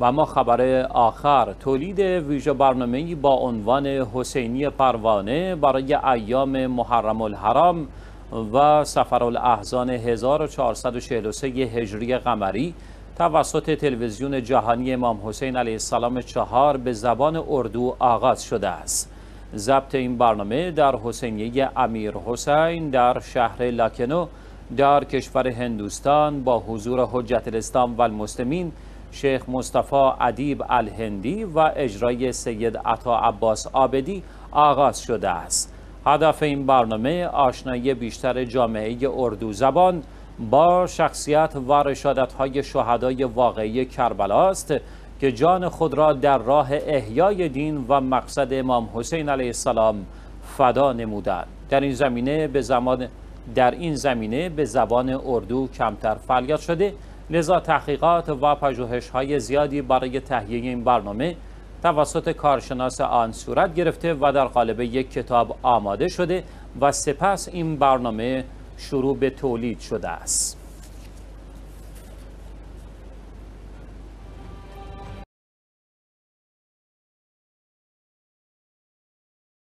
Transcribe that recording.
و اما خبر آخر تولید ویژه برنامه‌ای با عنوان حسینی پروانه برای ایام محرم الحرام و سفر الاحزان 1443 هجری قمری توسط تلویزیون جهانی امام حسین علیه السلام چهار به زبان اردو آغاز شده است. ضبط این برنامه در حسینیه امیر حسین در شهر لاکنو در کشور هندوستان با حضور حجت الاسلام و المسلمین شیخ مصطفی ادیب الهندی و اجرای سید عطا عباس آبدی آغاز شده است. هدف این برنامه آشنایی بیشتر جامعه اردو زبان با شخصیت و رشادت های شهدای واقعی کربلا است که جان خود را در راه احیای دین و مقصد امام حسین علیه السلام فدا نمودند در این زمینه به زمان در این زمینه به زبان اردو کمتر فعالیت شده لذا تحقیقات و پژوهش های زیادی برای تهیه این برنامه توسط کارشناس آن صورت گرفته و در قالب یک کتاب آماده شده و سپس این برنامه شروع به تولید شده است.